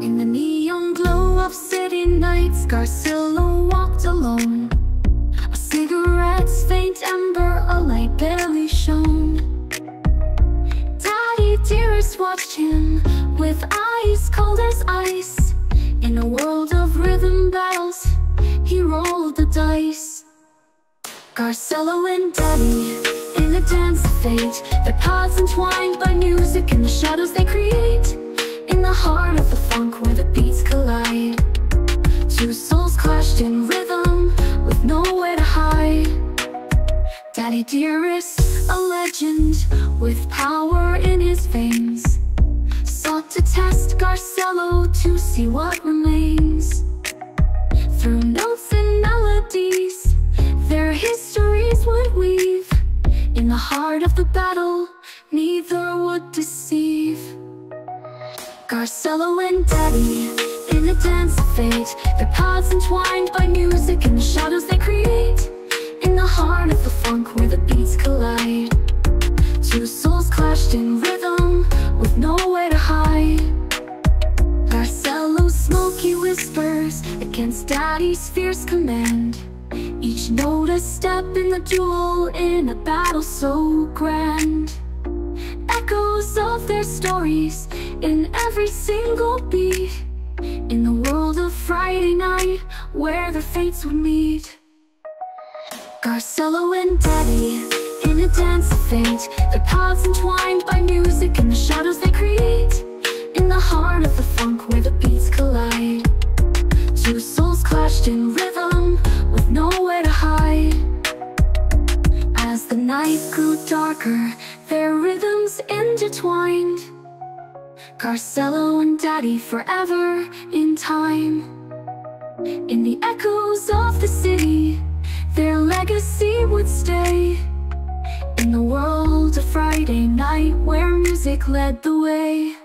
In the neon glow of city nights, Garcello walked alone. A cigarette's faint ember, a light barely shone. Daddy dearest watched him with eyes cold as ice. In a world of rhythm battles, he rolled the dice. Garcello and Daddy in the dance of fate, their paths entwined by music and the shadows they create. Funk where the beats collide. Two souls clashed in rhythm with nowhere to hide. Daddy Dearest, a legend with power in his veins. Sought to test Garcello to see what remains. Through notes and melodies, their histories would weave. In the heart of the battle, neither would deceive Garcello and Daddy in a dance of fate. Their paths entwined by music and the shadows they create. In the heart of the funk where the beats collide. Two souls clashed in rhythm with nowhere to hide. Garcello's smoky whispers against Daddy's fierce command. Each note a step in the duel in a battle so grand. Echoes of their stories in every single beat. In the world of Friday night where the fates would meet. Garcello and Daddy in a dance of fate Their paths entwined by music and the shadows they create. In the heart of the funk where the beats collide. Two souls clashed in rhythm with nowhere to hide. As the night grew darker, their rhythms intertwined Garcello and Daddy forever in time. In the echoes of the city Their legacy would stay. In the world of Friday night Where music led the way